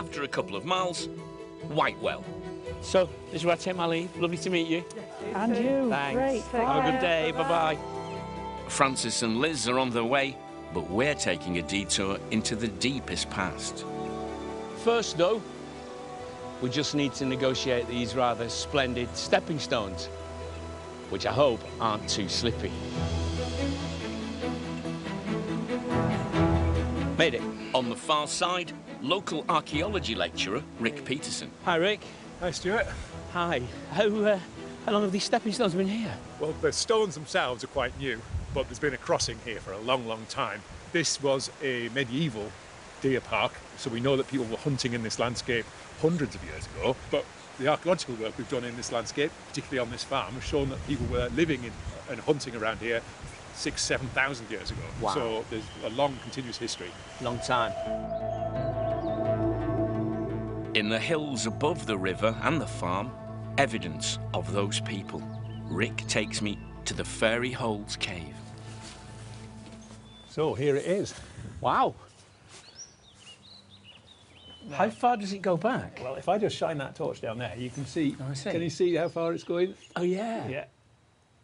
After a couple of miles, Whitewell. So, this is where I take my leave. Lovely to meet you. And you. Thanks. Great. Have a good day. Bye-bye. Francis and Liz are on their way, but we're taking a detour into the deepest past. First, though, we just need to negotiate these rather splendid stepping stones, which I hope aren't too slippy. Made it. On the far side, local archaeology lecturer Rick Peterson. Hi, Rick. Hi, Stuart. Hi. How, uh, how long have these stepping stones been here? Well, the stones themselves are quite new, but there's been a crossing here for a long, long time. This was a medieval deer park, so we know that people were hunting in this landscape hundreds of years ago. But the archaeological work we've done in this landscape, particularly on this farm, has shown that people were living in, and hunting around here six, seven thousand years ago. Wow. So there's a long, continuous history. Long time. In the hills above the river and the farm, evidence of those people. Rick takes me to the Fairy Holes cave. So here it is. Wow. How far does it go back? Well, if I just shine that torch down there, you can see. Oh, I see. Can you see how far it's going? Oh, yeah. Yeah.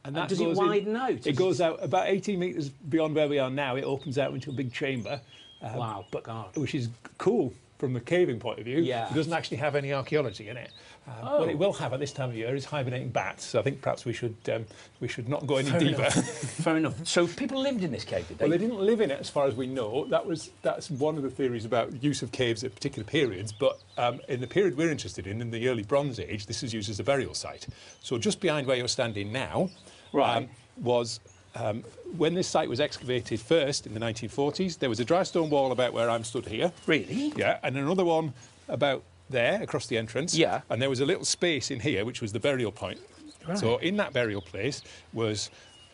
And that does it goes in- widen out? It goes out about 18 metres beyond where we are now. It opens out into a big chamber. um, Wow, but God. which is cool from the caving point of view. Yeah. It doesn't actually have any archaeology in it. Um, Oh. What it will have at this time of year is hibernating bats. So I think perhaps we should um, we should not go any Fair deeper. enough. Fair enough. So people lived in this cave, did they? Well, they didn't live in it, as far as we know. That was that's one of the theories about use of caves at particular periods. But um, in the period we're interested in, in the early Bronze Age, this is used as a burial site. So just behind where you're standing now, Right. um, was um, when this site was excavated first in the 1940s. There was a dry stone wall about where I'm stood here. Really? Yeah, and another one about there across the entrance. Yeah. And there was a little space in here, which was the burial point. Right. So in that burial place was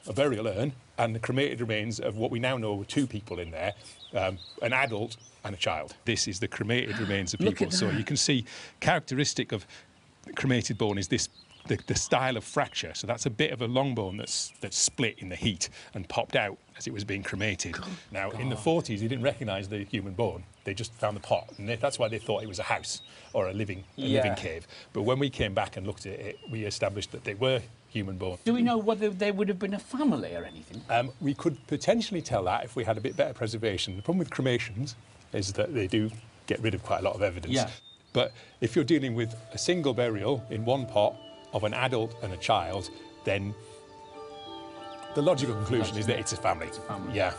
a burial urn and the cremated remains of what we now know were two people in there, um, an adult and a child. This is the cremated remains of Look people. So you can see characteristic of cremated bone is this the, the style of fracture. So that's a bit of a long bone that's that's split in the heat and popped out as it was being cremated. now in the 40s, they didn't recognise the human bone. They just found the pot, and they, that's why they thought it was a house or a living a Yeah. living cave. But when we came back and looked at it, we established that they were human bone. Do we know whether there would have been a family or anything? Um, we could potentially tell that if we had a bit better preservation. The problem with cremations is that they do get rid of quite a lot of evidence. Yeah. But if you're dealing with a single burial in one pot of an adult and a child, then the logical conclusion is that it's a family. family. Yeah.